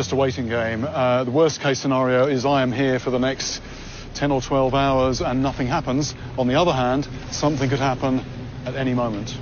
Just a waiting game. Uh, the worst case scenario is I am here for the next 10 or 12 hours and nothing happens. On the other hand, something could happen at any moment.